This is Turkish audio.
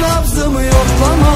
nabzımı yoklama.